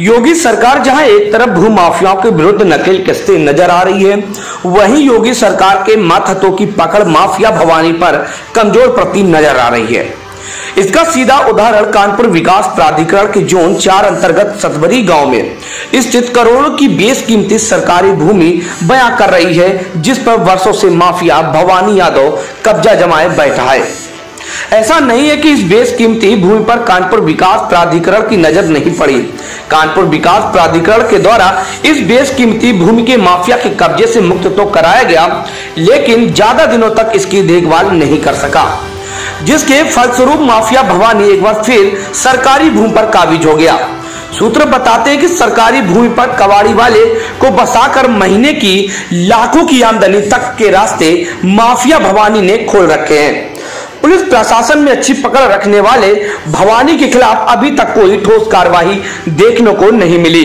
योगी सरकार जहाँ एक तरफ़ भू माफियाओं के विरुद्ध नकेल कसते नज़र आ रही है, वहीं योगी सरकार के माथतों की पकड़ माफिया भवानी पर कमज़ोर प्रति नज़र आ रही है। इसका सीधा उदाहरण कानपुर विकास प्राधिकरण के जोन चार अंतर्गत सतबरी गाँव में, स्थित करोड़ों की बेस कीमती सरकारी भूमि बयां कर रही है, जिस पर वर्षों से माफिया भवानी यादव कब्जा जमाए बैठा है। ऐसा नहीं है कि इस बेस कीमती भूमि पर कानपुर विकास प्राधिकरण की नज़र नहीं पड़ी। कानपुर विकास प्राधिकरण के द्वारा इस बेस कीमती भूमि के माफिया के कब्जे से मुक्त तो कराया गया, लेकिन ज़्यादा दिनों तक इसकी देखभाल नहीं कर सका। जिसके फलस्वरूप माफिया भवानी एक बार फिर सरकारी भूमि पर काबिज हो गया। सूत्र बताते हैं कि सरकारी भूमि पर कबाड़ी वाले को बसाकर महीने की लाखों की आमदनी तक के रास्ते माफिया भवानी ने खोल रखे हैं। पुलिस प्रशासन में अच्छी पकड़ रखने वाले भवानी के खिलाफ अभी तक कोई ठोस कार्रवाई देखने को नहीं मिली।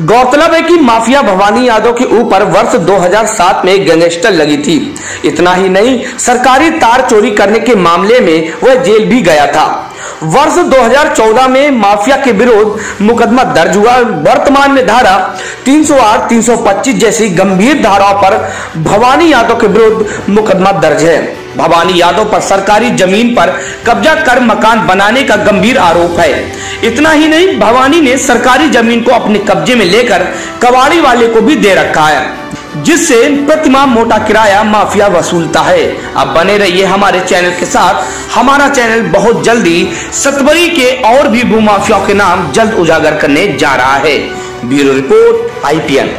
गौरतलब है कि माफिया भवानी यादव के ऊपर वर्ष 2007 में गैंगस्टर लगी थी। इतना ही नहीं, सरकारी तार चोरी करने के मामले में वह जेल भी गया था। वर्ष 2014 में माफिया के विरोध मुकदमा दर्ज हुआ। वर्तमान में धारा 308, 325 जैसी गंभीर धाराओं पर भवानी यादव के विरुद्ध मुकदमा दर्ज है। भवानी यादव पर सरकारी ज़मीन पर कब्जा कर मकान बनाने का गंभीर आरोप है। इतना ही नहीं भवानी ने सरकारी ज़मीन को अपने कब्जे में लेकर कबाड़ी वाले को भी दे रखा है। जिससे प्रतिमा मोटा किराया माफिया वसूलता है। अब बने रहिए हमारे चैनल के साथ। हमारा चैनल बहुत जल्दी सतबरी के और भी भूमाफियाओं के नाम जल्द उजागर करने जा रहा है। Bureau report IPN